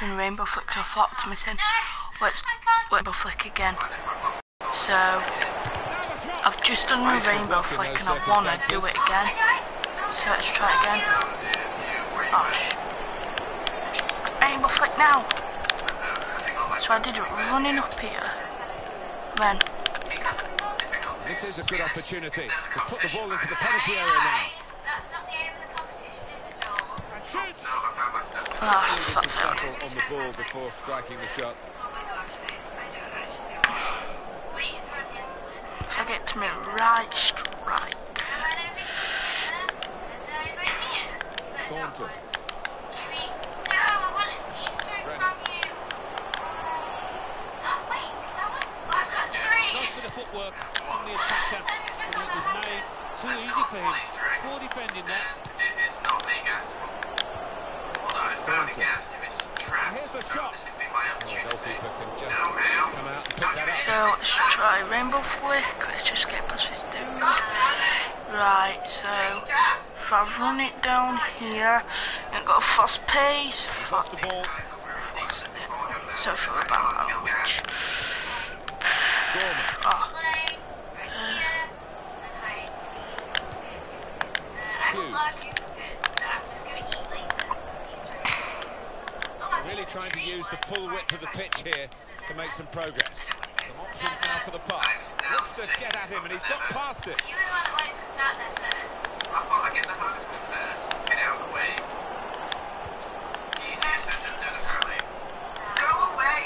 doing rainbow flick, so I thought to myself, let's rainbow flick again. So, I've just done my rainbow flick and I want to do it again. So let's try it again. Oh, rainbow flick now! So I did it running up here. Then, This is a good opportunity to put the ball into the penalty area now. That's not the aim of the competition, is it, Joel? And shoots. ah, Needed fuck to settle on the ball before striking the shot. Wait, it's around here somewhere. So I get to my right strike. Thornton. Nice bit of footwork from the attacker, but it was made too easy for him. Poor defending that. It's not me, Gast. Although it's barely Thornton. Gast who is trapped. Here's the so shot. This could be my The opportunity. goalkeeper can just Now, now. come out and pick that up. So let's rainbow flick. Let's just get past this dude. Right, so if I run it down here and got a fast pace, Off the ball. So for about ouch. Gorman. Oh, Really trying to use the full width of the pitch here to make some progress. Some for the pass. Looks to get at him and he's got past it. You were the one that wanted to start there first. I thought I'd get the hardest one first. Get out of the way. Easier said than done, apparently. Go away!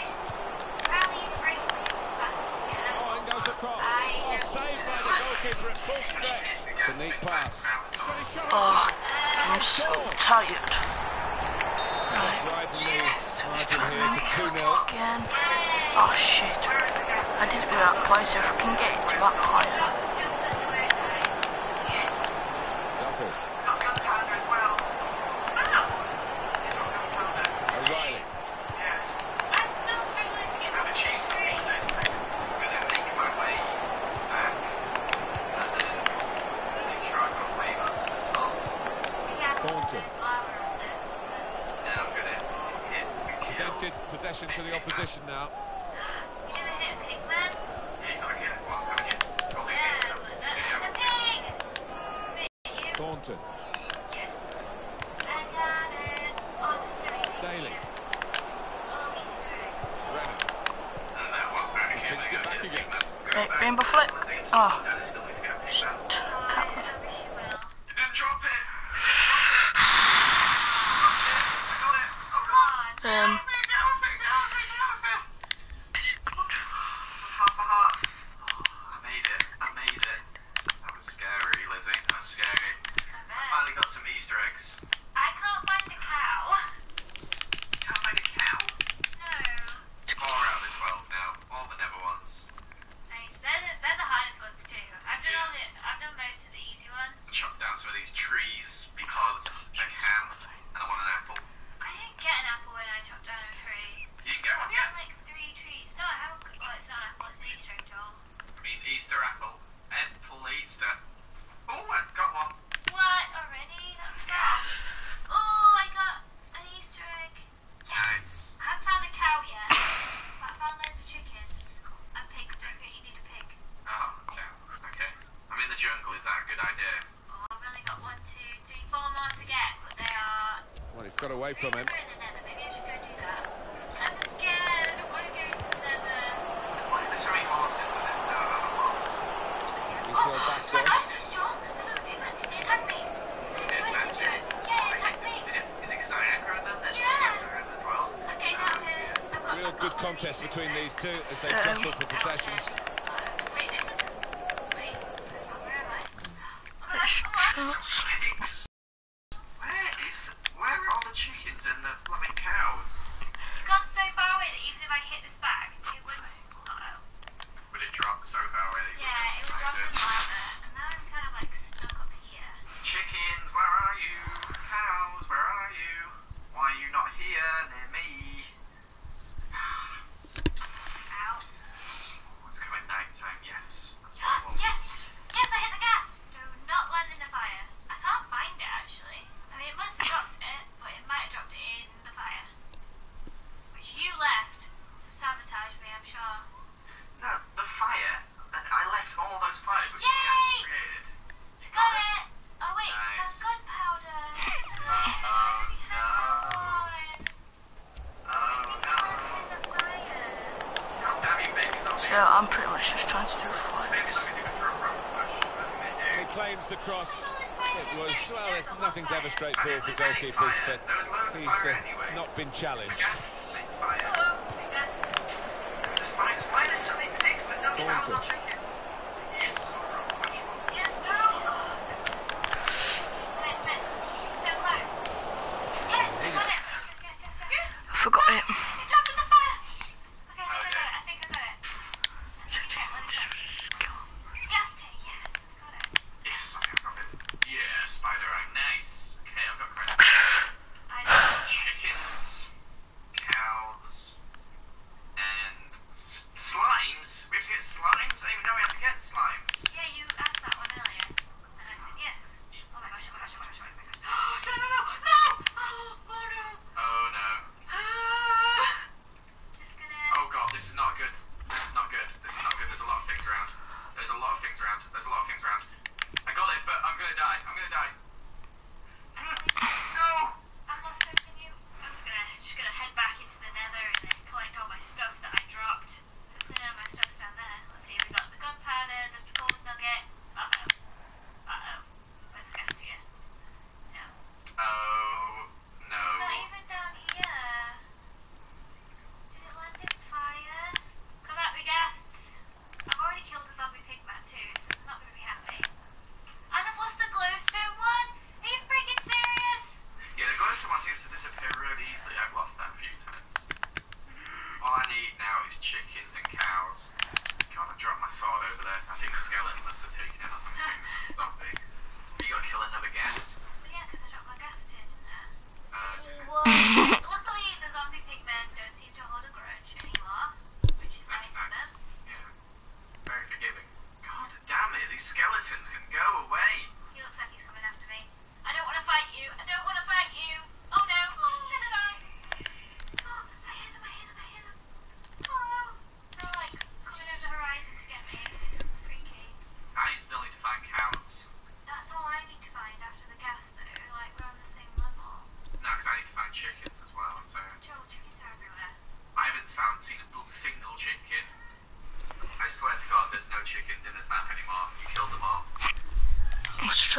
Apparently you can break moves as fast as you get Oh, out. and goes across. Oh, saved by the goalkeeper at full stretch. It's a neat pass. Got his oh, shot oh. I'm so tired. Widen the margin here to 2-0. Again. Oh shit. I did it with that point, so if I can get it to that point. Duffy. Got gunpowder as well. O'Reilly. I'm still struggling to get Bit Yes. I got it. The silly things Daly. here. Easter eggs. Brennan. And that one, back again. Pitched it back again. Go Right, back. rainbow flip. Oh, Then it's still need to go. shit. Oh, Can't I, I wish you will. You didn't drop it. Come on. Um, Half a heart. I made it. I made it. That was scary, Lizzie. That was scary. I I bet. finally got some Easter eggs. I can't find the cow. Can't find a cow. No. Four out of the twelve now. All the never ones. Nice. They're the, they're the hardest ones too. I've done all the I've done most of the easy ones. Chopped down some of these trees because I can, and I want an apple. I didn't get an apple when I chopped down a tree. You didn't get I've one yet. done like three trees. No, I haven't. got- Well, it's not an apple. It's an Easter egg, Joel. I mean Easter apple. Apple Easter. Oh, I got one. What already? That's fast. Oh, I got an Easter egg. Nice. I haven't found a cow yet. but I found loads of chickens and pigs. Don't forget you need a pig. Oh, okay. Okay. I'm in the jungle. Is that a good idea? Oh, I've only got one, two, three, four more to get, but they are Well, he's got from him. I'm pretty much just trying to do flights. He claims the cross. It was, well, it's, nothing's ever straightforward for goalkeepers, but he's uh, not been challenged. Corner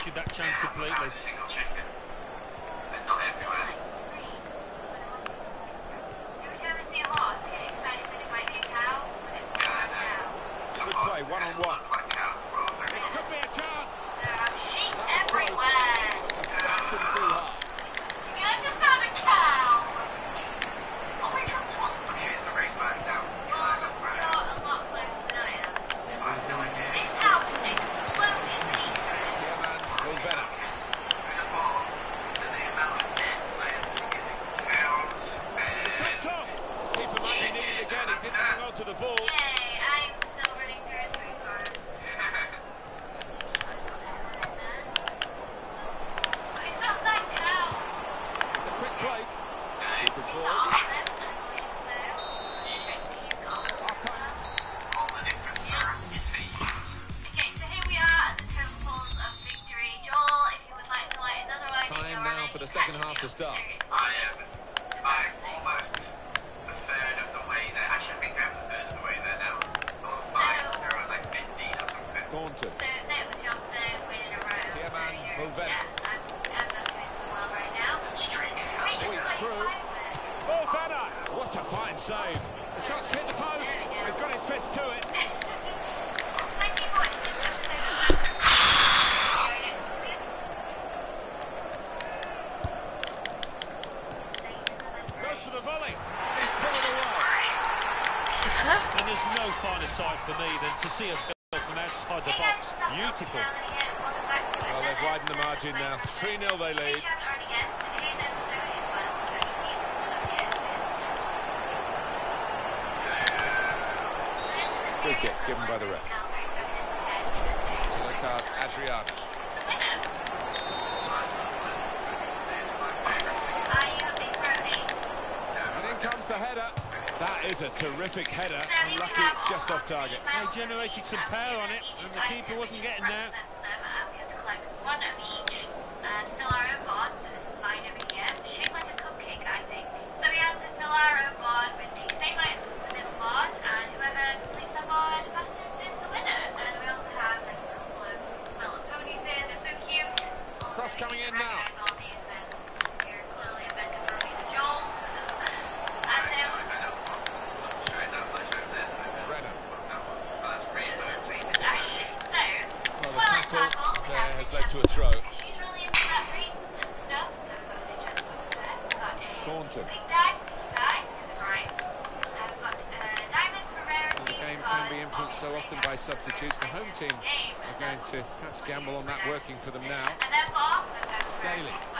wasted that chance completely. up. to see us go from outside the box. Beautiful. Well, they've widened the margin now. 3-0 they lead. Free kick given by the ref. Yellow card, Adriana. a terrific header. Unlucky it's just off target. They generated some power on it, and the keeper wasn't getting there. to perhaps gamble on that working for them now. Daly.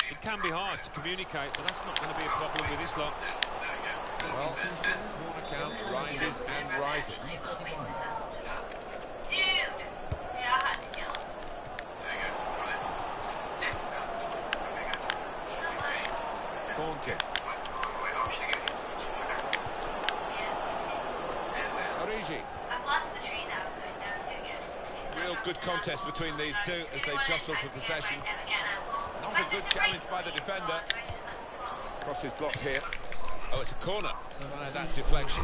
It can be hard to communicate, but that's not going to be a problem with this lot. Well, corner count rises and rises. Fontes. Origi. I've lost the tree now, so I. Real good contest between these two as they jostle for possession. Good challenge by the defender. Cross is blocked here. Oh, it's a corner. That deflection.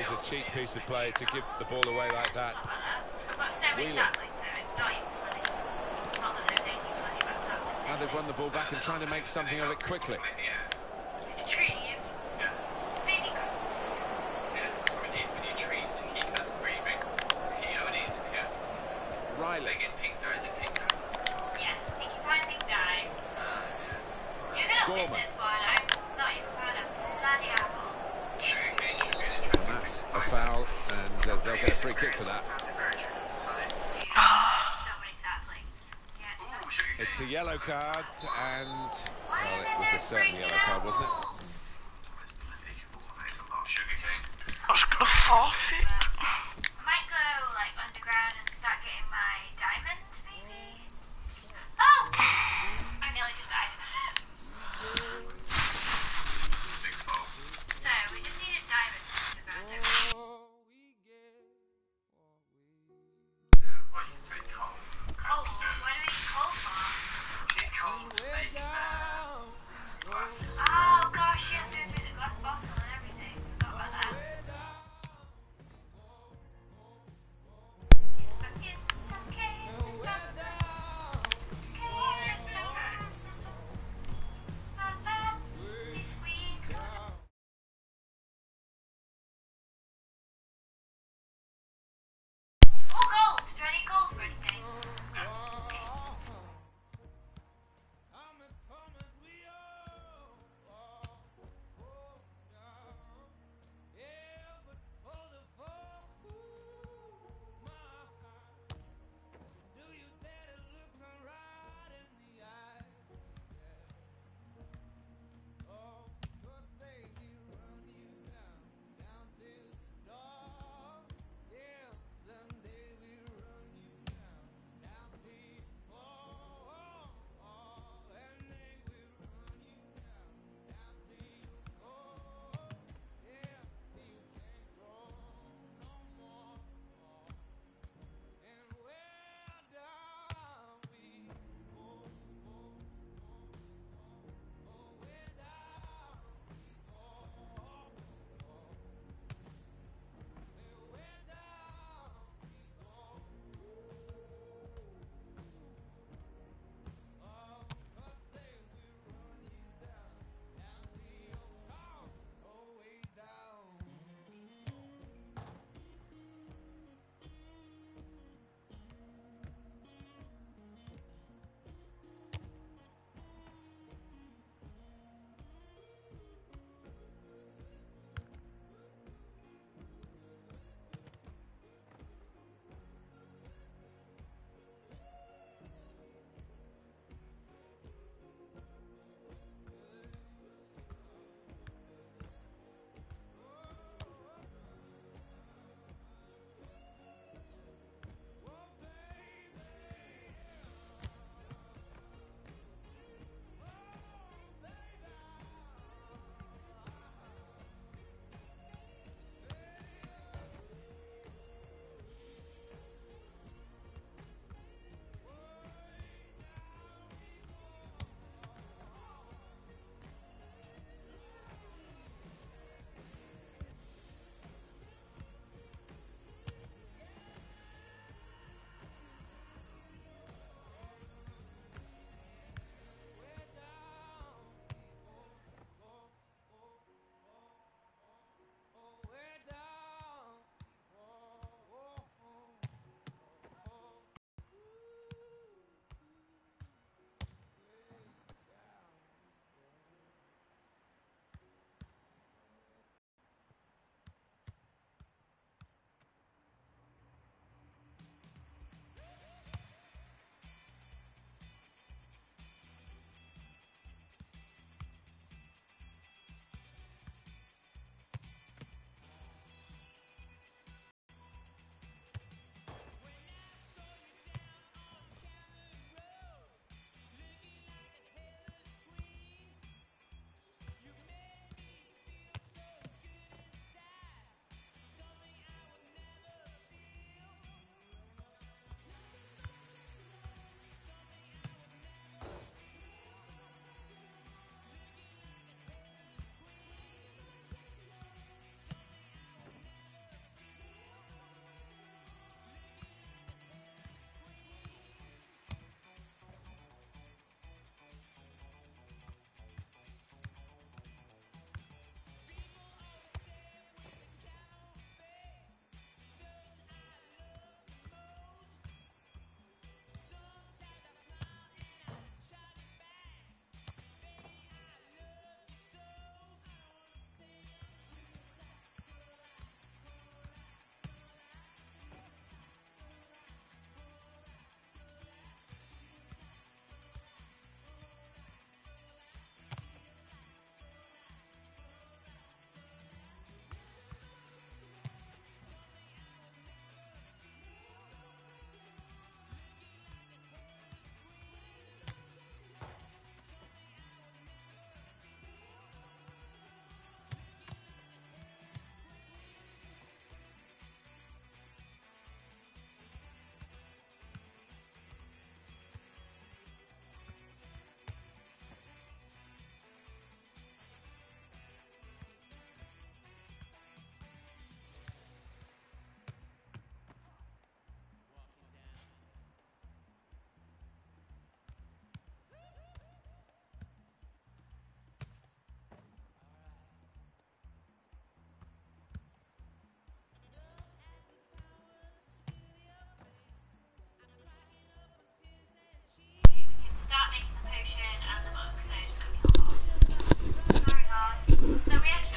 is a cheap piece of play to give the ball away like that. Now they've won the ball back and trying to make something of it quickly. card and well, it was a certain yellow card, wasn't it?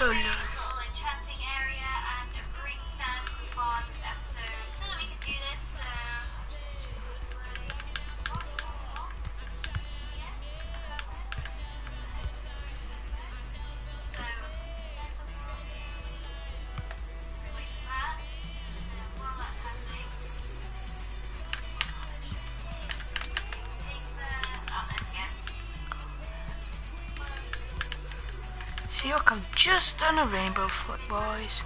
Oh no. see, look, I've just on a rainbow foot, boys.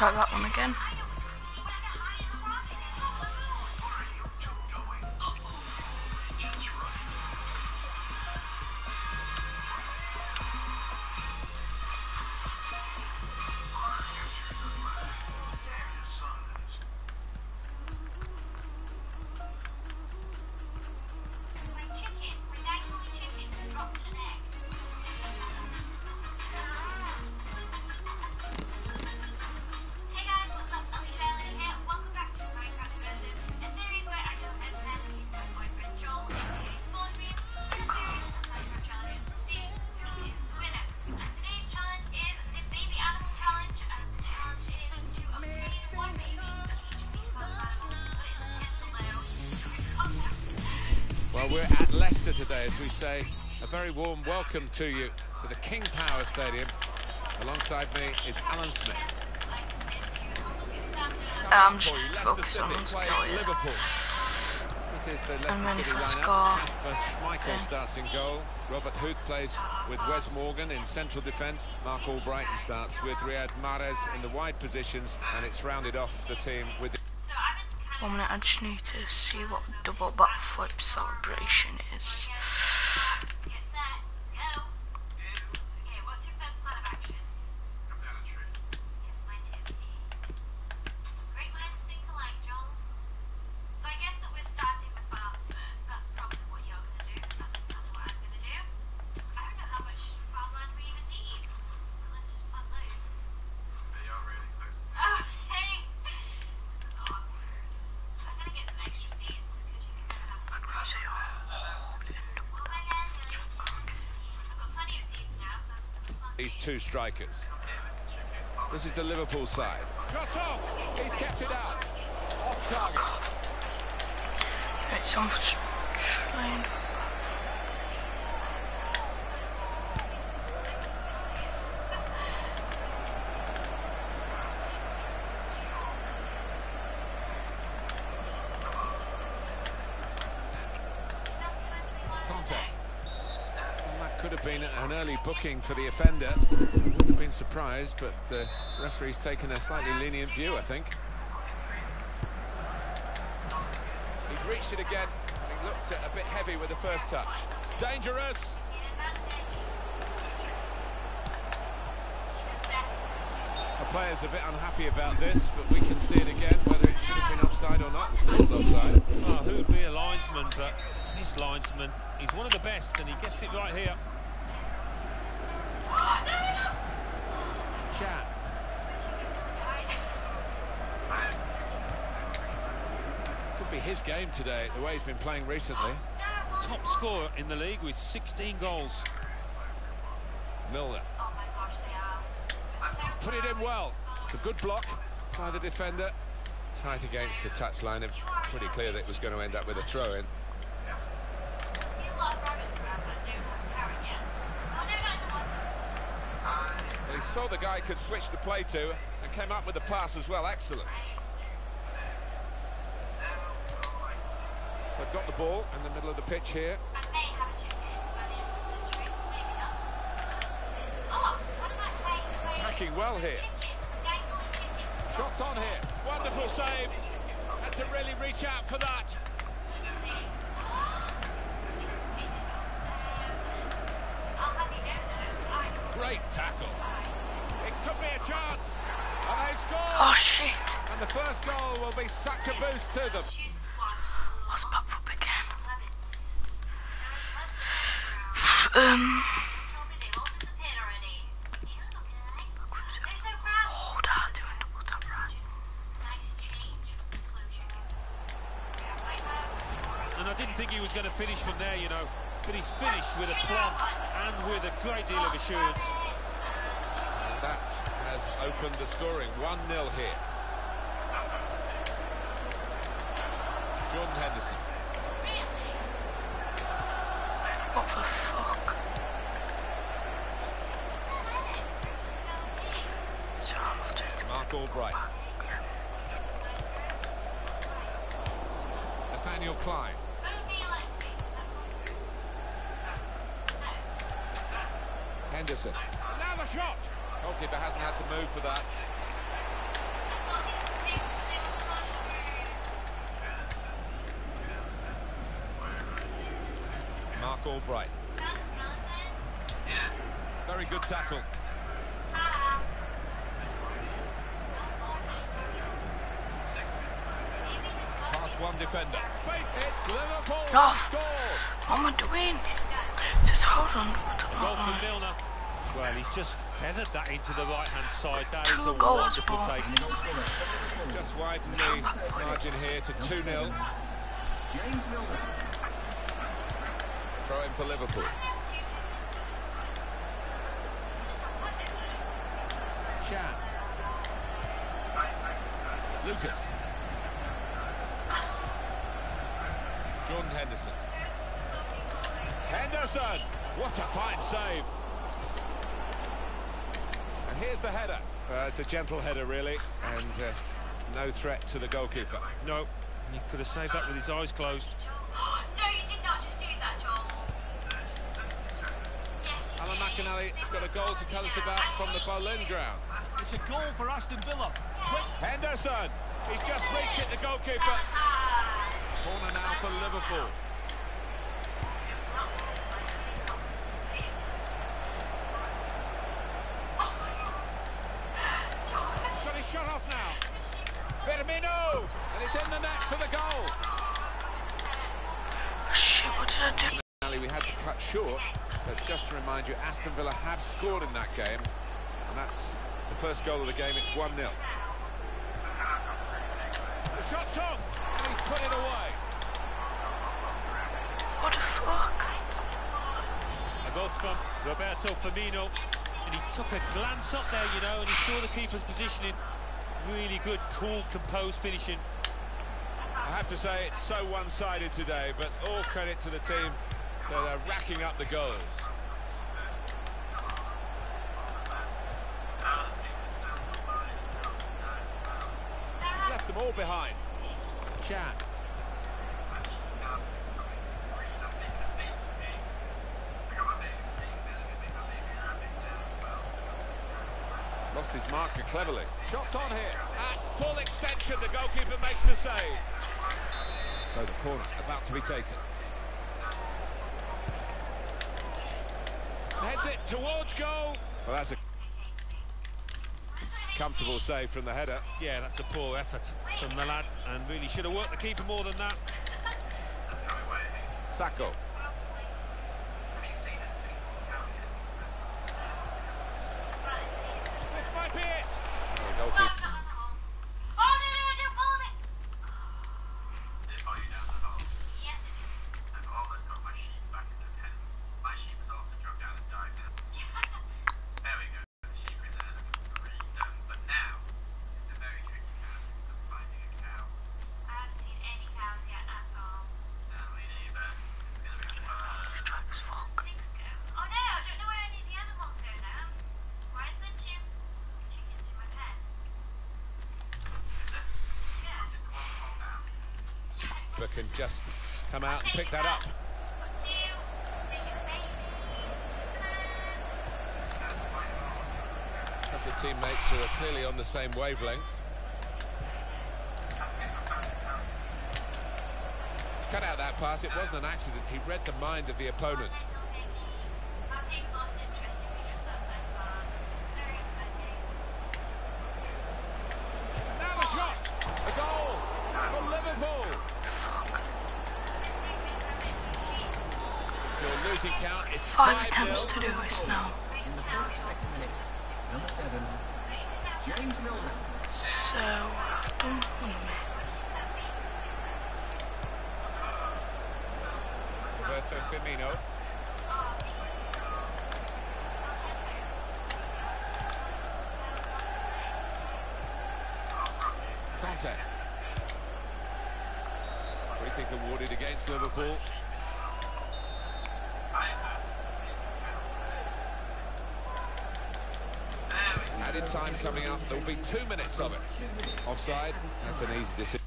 try that one again. Well, we're at Leicester today, as we say. A very warm welcome to you for the King Power Stadium. Alongside me is Alan Smith. I'm just focused on Liverpool. This is the Leicester and City lineup. Kasper Schmeichel yeah. starts in goal. Robert Huth plays with Wes Morgan in central defence. Marc Albrighton starts with Riyad Mahrez in the wide positions, and it's rounded off the team with. One minute, I just need to see what double backflip celebration is. Two strikers. This is the Liverpool side. Shot on! He's kept it out. Off target. Someone's trying. Conte. And that could have been an early booking for the offender. Wouldn't have been surprised, but the referee's taken a slightly lenient view, I think. He's reached it again, He looked a bit heavy with the first touch. Dangerous! The player's a bit unhappy about this, but we can see it again, whether it should have been offside or not. It's called offside. Oh, who'd be a linesman, but this linesman, he's one of the best, and he gets it right here. Chan. Could be his game today, the way he's been playing recently. Top scorer in the league with 16 goals. Milner. My gosh, they are. Put it in well. A good block by the defender. Tight against the touchline and pretty clear that it was going to end up with a throw-in. Well, he saw the guy could switch the play to and came up with the pass as well. Excellent. They've got the ball in the middle of the pitch here. Attacking well here. Shots on here. Wonderful save. Had to really reach out for that. Great tackle. It could be a chance. And they've scored. Oh shit! And the first goal will be such a boost to them. What's back up again? Um. That doing double tap right. And I didn't think he was going to finish from there, you know. But he's finished with a plumb and with a great deal of assurance. And that has opened the scoring. 1-0 here. Jordan Henderson. What the fuck? So I'm off to it. Mark Albright. Nathaniel Clyne. Henderson. Now the shot! Goalkeeper hasn't had to move for that. Mark Albright. Very good tackle. Past one defender. Space. It's Liverpool. No. Scored. What am I doing? Just hold on. Goal for Milner. Well, he's just feathered that into the right-hand side. That is Two a goals, wonderful Paul. take. Just widen the margin here to 2-0. James Milner. Throw in for Liverpool. Can. Lucas. Jordan Henderson. Henderson! What a fine save. And here's the header. Uh, it's a gentle header, really, and uh, no threat to the goalkeeper. No, he could have saved that with his eyes closed. No, you did not just do that, Joel. Yes, you Alan did. McInally has got a goal to tell us about from the Boleyn ground. It's a goal for Aston Villa. Twen- Henderson! He's just reached it, the goalkeeper. Corner now for Liverpool. Got his shot off now. Firmino! And it's in the net for the goal. Shit, what did I do? Ali, we had to cut short, but just to remind you, Aston Villa have scored in that game, and that's the first goal of the game. It's 1 0. The shot's on, and he's put it away. Fuck? A goal from Roberto Firmino and he took a glance up there, you know, and he saw the keeper's positioning. Really good, cool, composed finishing. I have to say it's so one-sided today, but all credit to the team that are racking up the goals. He's left them all behind. Can. Lost his marker cleverly. Shots on here. At full extension, the goalkeeper makes the save. So the corner about to be taken. Heads it towards goal. Well, that's a comfortable save from the header. Yeah, that's a poor effort from the lad, and really should have worked the keeper more than that. Sakho. This might be it. Oh, the goalkeeper. Oh, no, no, don't follow me. Yes, it did. I've almost got my sheep back in the pen. My sheep has also dropped down and died now. there we go. The sheep in there looking green. Um, but now, it's a very tricky task of finding a cow. I haven't seen any cows yet at all. No, me neither. It's gonna be hard. Drags fuck. Things go. Oh no, I don't know where any of the animals go now. Why is there two chickens in my pen? Is it? Yeah. Is it the one fall down? But can just come out and pick that up. A couple of teammates who are clearly on the same wavelength. He's cut out that pass. It wasn't an accident. He read the mind of the opponent. My pig's lost interest in me just outside the bar. It's very upsetting. Now the shot! A goal for Liverpool! If you're losing count, it's Five 5 attempts to do this now. In the 42nd minute, number seven, James Milner. So, don't want me. Roberto Firmino. Conte. Free kick awarded against Liverpool. Time coming up. There will be two minutes of it. Offside. That's an easy decision.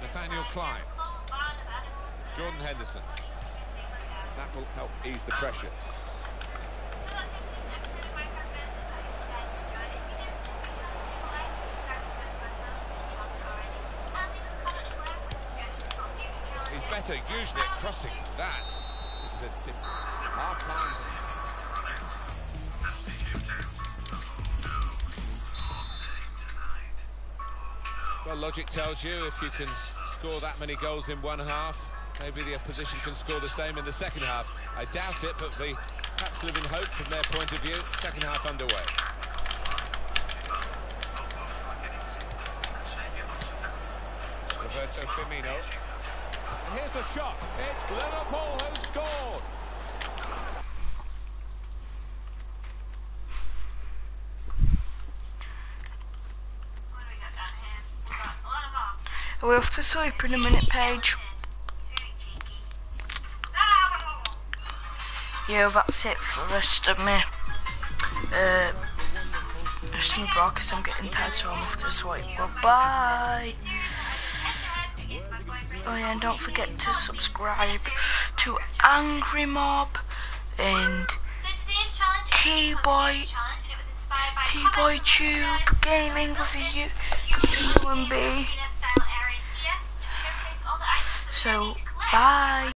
Nathaniel Clyne. Jordan Henderson. That will help ease the pressure. So that's it for this episode of Minecraft Versus. I hope you guys enjoyed it. If you did, please make sure to leave a like, subscribe to both my channels if you haven't already, and leave a comment below with suggestions for future challenges. He's at crossing that. It was a dip- half line. Well, logic tells you if you can score that many goals in one half, maybe the opposition can score the same in the second half. I doubt it, but we perhaps live in hope from their point of view. Second half underway. Roberto Firmino. And here's the shot. It's Liverpool who scored. We got down here? We've got a lot of mobs. Are we off to sleep in a minute, Paige? Ah! Yeah, that's it for the rest of me. Uh, rest of my broadcast, I'm getting tired, so I'm off to sleep. Goodbye. Oh yeah, and don't forget to subscribe to Angry Mob and was inspired by T-Boy Tube Gaming with a U, continue and B. So, bye.